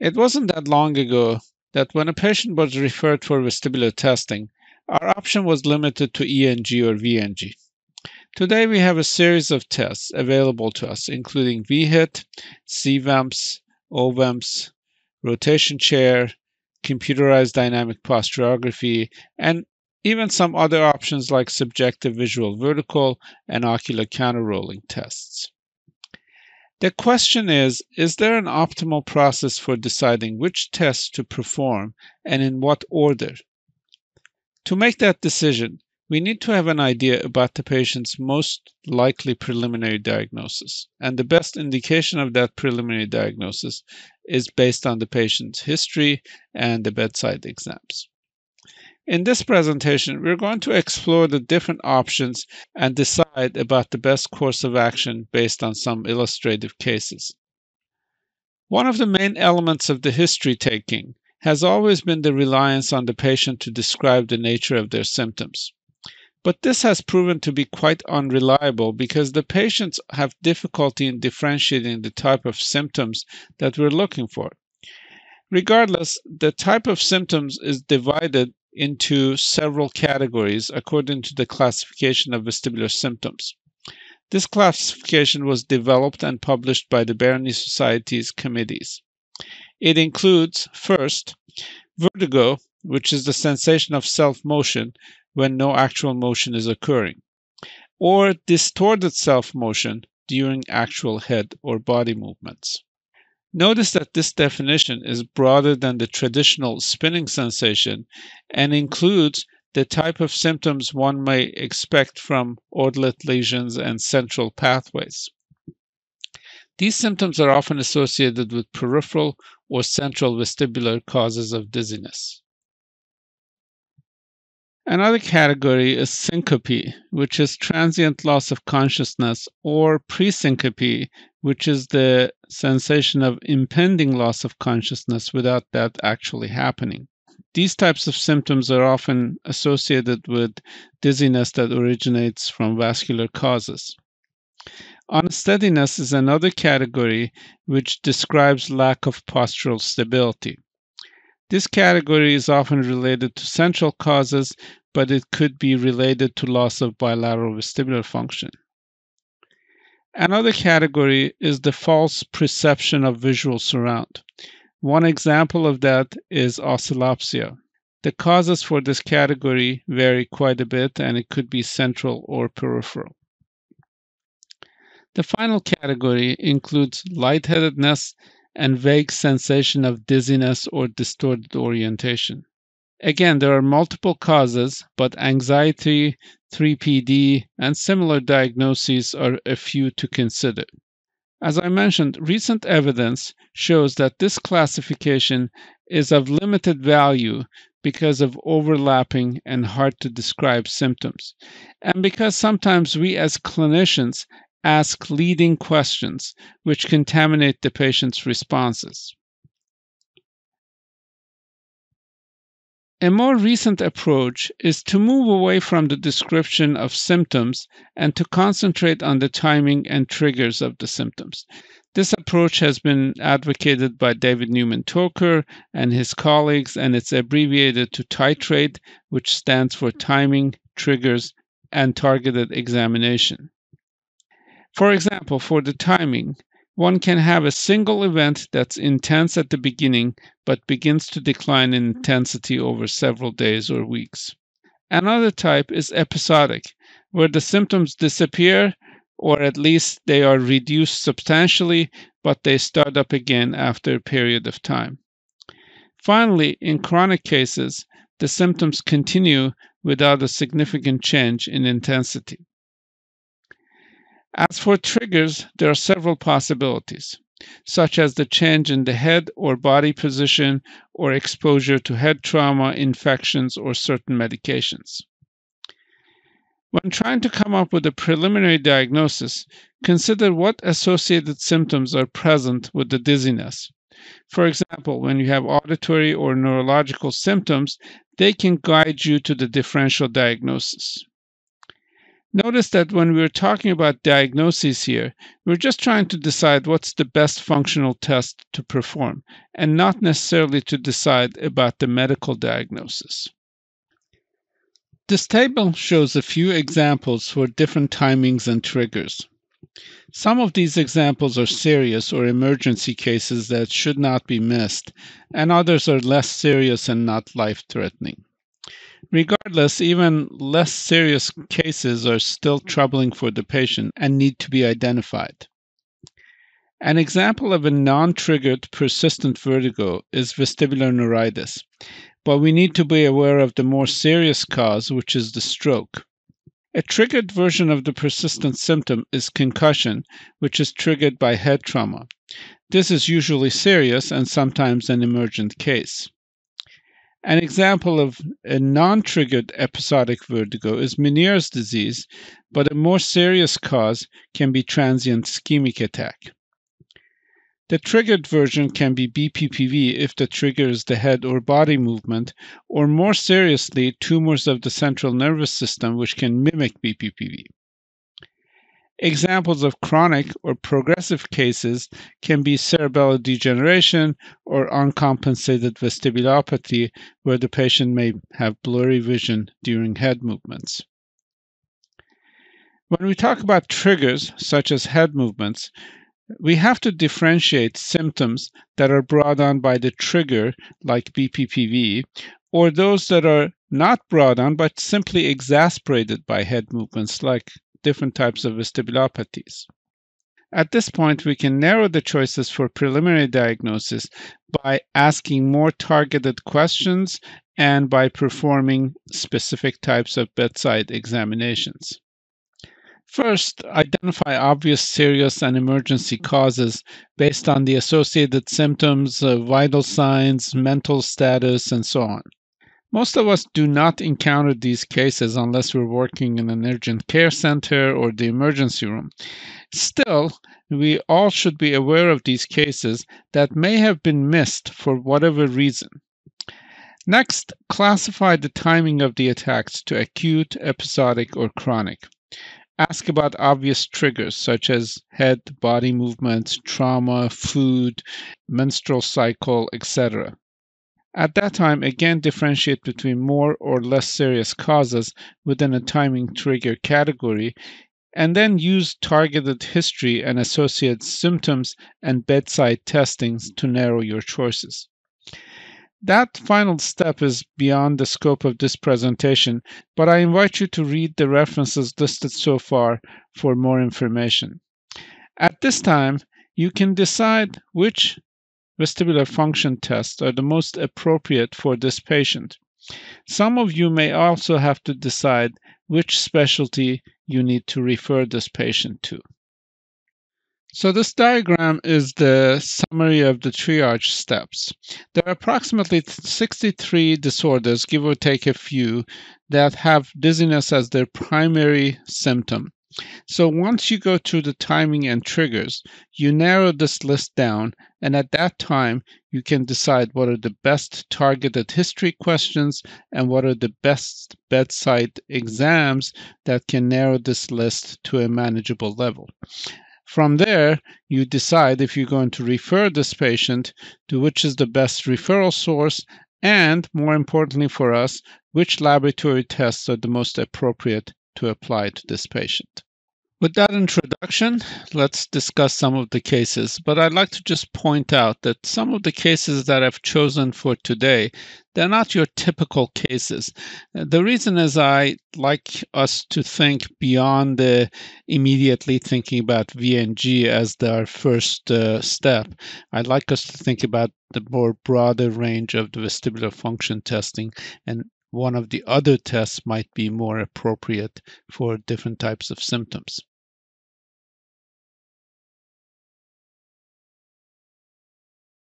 It wasn't that long ago that when a patient was referred for vestibular testing, our option was limited to ENG or VNG. Today we have a series of tests available to us, including VHIT, cVEMPs, oVEMPs, rotation chair, computerized dynamic posturography, and even some other options like subjective visual vertical and ocular counterrolling tests. The question is Is there an optimal process for deciding which tests to perform and in what order? To make that decision, we need to have an idea about the patient's most likely preliminary diagnosis. And the best indication of that preliminary diagnosis is based on the patient's history and the bedside exams. In this presentation, we're going to explore the different options and decide about the best course of action based on some illustrative cases. One of the main elements of the history taking has always been the reliance on the patient to describe the nature of their symptoms. But this has proven to be quite unreliable because the patients have difficulty in differentiating the type of symptoms that we're looking for. Regardless, the type of symptoms is divided into several categories according to the classification of vestibular symptoms. This classification was developed and published by the Bárány Society's committees. It includes, first, vertigo, which is the sensation of self motion when no actual motion is occurring, or distorted self motion during actual head or body movements. Notice that this definition is broader than the traditional spinning sensation and includes the type of symptoms one may expect from otolith lesions and central pathways. These symptoms are often associated with peripheral or central vestibular causes of dizziness. Another category is syncope, which is transient loss of consciousness, or presyncope, which is the sensation of impending loss of consciousness without that actually happening. These types of symptoms are often associated with dizziness that originates from vascular causes. Unsteadiness is another category which describes lack of postural stability. This category is often related to central causes, but it could be related to loss of bilateral vestibular function. Another category is the false perception of visual surround. One example of that is oscillopsia. The causes for this category vary quite a bit, and it could be central or peripheral. The final category includes lightheadedness and vague sensation of dizziness or distorted orientation. Again, there are multiple causes, but anxiety, 3PD, and similar diagnoses are a few to consider. As I mentioned, recent evidence shows that this classification is of limited value because of overlapping and hard to describe symptoms, and because sometimes we as clinicians ask leading questions which contaminate the patient's responses. A more recent approach is to move away from the description of symptoms and to concentrate on the timing and triggers of the symptoms. This approach has been advocated by David Newman Toker and his colleagues, and it's abbreviated to TITRATE, which stands for Timing, Triggers, and Targeted Examination. For example, for the timing, one can have a single event that's intense at the beginning but begins to decline in intensity over several days or weeks. Another type is episodic, where the symptoms disappear or at least they are reduced substantially, but they start up again after a period of time. Finally, in chronic cases, the symptoms continue without a significant change in intensity. As for triggers, there are several possibilities, such as the change in the head or body position or exposure to head trauma, infections, or certain medications. When trying to come up with a preliminary diagnosis, consider what associated symptoms are present with the dizziness. For example, when you have auditory or neurological symptoms, they can guide you to the differential diagnosis. Notice that when we're talking about diagnoses here, we're just trying to decide what's the best functional test to perform and not necessarily to decide about the medical diagnosis. This table shows a few examples for different timings and triggers. Some of these examples are serious or emergency cases that should not be missed, and others are less serious and not life threatening. Regardless, even less serious cases are still troubling for the patient and need to be identified. An example of a non triggered persistent vertigo is vestibular neuritis, but we need to be aware of the more serious cause, which is the stroke. A triggered version of the persistent symptom is concussion, which is triggered by head trauma. This is usually serious and sometimes an emergent case. An example of a non triggered episodic vertigo is Meniere's disease, but a more serious cause can be transient ischemic attack. The triggered version can be BPPV if the trigger is the head or body movement, or more seriously, tumors of the central nervous system, which can mimic BPPV. Examples of chronic or progressive cases can be cerebellar degeneration or uncompensated vestibulopathy, where the patient may have blurry vision during head movements. When we talk about triggers, such as head movements, we have to differentiate symptoms that are brought on by the trigger, like BPPV, or those that are not brought on but simply exasperated by head movements, like different types of vestibulopathies. At this point, we can narrow the choices for preliminary diagnosis by asking more targeted questions and by performing specific types of bedside examinations. First, identify obvious, serious, and emergency causes based on the associated symptoms, vital signs, mental status, and so on. Most of us do not encounter these cases unless we're working in an urgent care center or the emergency room. Still, we all should be aware of these cases that may have been missed for whatever reason. Next, classify the timing of the attacks to acute, episodic, or chronic. Ask about obvious triggers such as head, body movements, trauma, food, menstrual cycle, etc. At that time, again differentiate between more or less serious causes within a timing trigger category, and then use targeted history and associated symptoms and bedside testings to narrow your choices. That final step is beyond the scope of this presentation, but I invite you to read the references listed so far for more information. At this time, you can decide which vestibular function tests are the most appropriate for this patient. Some of you may also have to decide which specialty you need to refer this patient to. So this diagram is the summary of the triage steps. There are approximately 63 disorders, give or take a few, that have dizziness as their primary symptom. So once you go through the timing and triggers, you narrow this list down, and at that time, you can decide what are the best targeted history questions and what are the best bedside exams that can narrow this list to a manageable level. From there, you decide if you're going to refer this patient to which is the best referral source and, more importantly for us, which laboratory tests are the most appropriate to apply to this patient. With that introduction, let's discuss some of the cases. But I'd like to just point out that some of the cases that I've chosen for today, they're not your typical cases. The reason is I like us to think beyond the immediately thinking about VNG as our first uh, step. I'd like us to think about the more broader range of the vestibular function testing and one of the other tests might be more appropriate for different types of symptoms.